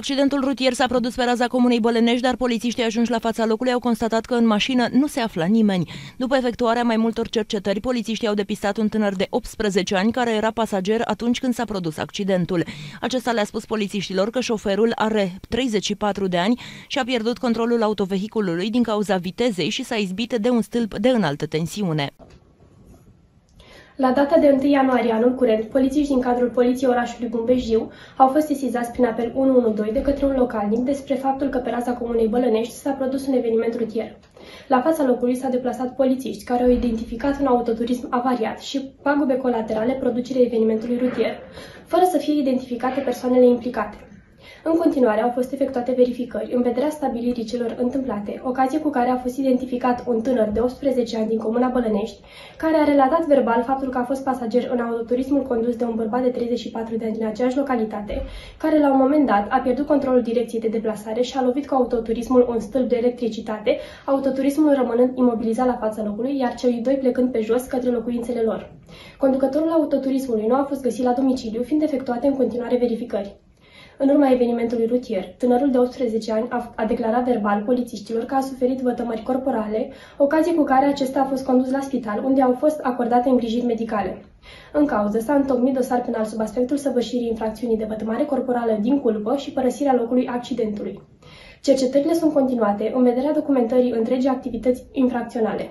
Accidentul rutier s-a produs pe raza comunei Bălenești, dar polițiștii ajunși la fața locului au constatat că în mașină nu se afla nimeni. După efectuarea mai multor cercetări, polițiștii au depistat un tânăr de 18 ani care era pasager atunci când s-a produs accidentul. Acesta le-a spus polițiștilor că șoferul are 34 de ani și a pierdut controlul autovehiculului din cauza vitezei și s-a izbit de un stâlp de înaltă tensiune. La data de 1 ianuarie anul curent, polițiști din cadrul Poliției orașului Bumbejiu au fost sesizați prin apel 112 de către un localnic despre faptul că pe raza comunei Bălănești s-a produs un eveniment rutier. La fața locului s-a deplasat polițiști care au identificat un autoturism avariat și pagube colaterale producerea evenimentului rutier, fără să fie identificate persoanele implicate. În continuare au fost efectuate verificări în vederea stabilirii celor întâmplate, ocazie cu care a fost identificat un tânăr de 18 ani din comuna Bălănești, care a relatat verbal faptul că a fost pasager în autoturismul condus de un bărbat de 34 de ani din aceeași localitate, care la un moment dat a pierdut controlul direcției de deplasare și a lovit cu autoturismul un stâlp de electricitate, autoturismul rămânând imobilizat la fața locului, iar cei doi plecând pe jos către locuințele lor. Conducătorul autoturismului nu a fost găsit la domiciliu, fiind efectuate în continuare verificări. În urma evenimentului rutier, tânărul de 18 ani a, a declarat verbal polițiștilor că a suferit vătămări corporale, ocazie cu care acesta a fost condus la spital, unde au fost acordate îngrijiri medicale. În cauză s-a întocmit dosar penal sub aspectul săvârșirii infracțiunii de vătămare corporală din culpă și părăsirea locului accidentului. Cercetările sunt continuate în vederea documentării întregii activități infracționale.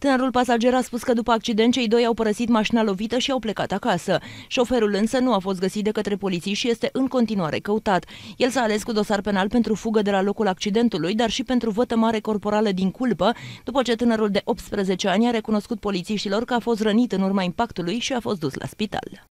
Tânărul pasager a spus că după accident cei doi au părăsit mașina lovită și au plecat acasă. Șoferul însă nu a fost găsit de către poliții și este în continuare căutat. El s-a ales cu dosar penal pentru fugă de la locul accidentului, dar și pentru vătămare corporală din culpă, după ce tânărul de 18 ani a recunoscut polițiștilor că a fost rănit în urma impactului și a fost dus la spital.